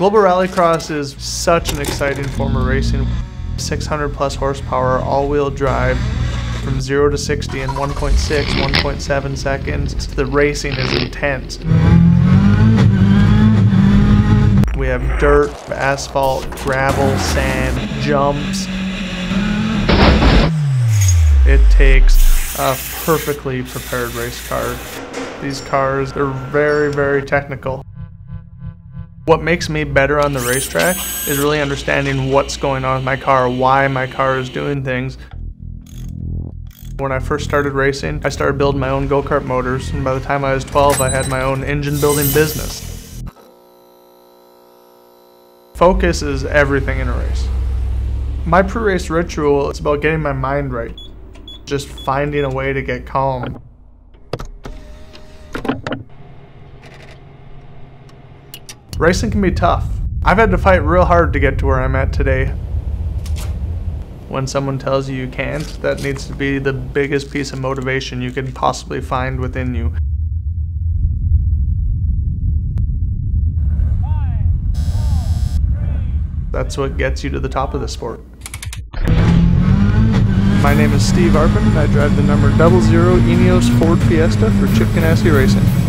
Global Rallycross is such an exciting form of racing. 600 plus horsepower, all-wheel drive, from 0 to 60 in 1.6, 1.7 seconds. The racing is intense. We have dirt, asphalt, gravel, sand, jumps. It takes a perfectly prepared race car. These cars, they're very, very technical. What makes me better on the racetrack is really understanding what's going on with my car, why my car is doing things. When I first started racing, I started building my own go-kart motors, and by the time I was 12, I had my own engine building business. Focus is everything in a race. My pre-race ritual is about getting my mind right, just finding a way to get calm. Racing can be tough. I've had to fight real hard to get to where I'm at today. When someone tells you you can't, that needs to be the biggest piece of motivation you can possibly find within you. That's what gets you to the top of the sport. My name is Steve Arpin, and I drive the number 00 ENEOS Ford Fiesta for Chip Ganassi Racing.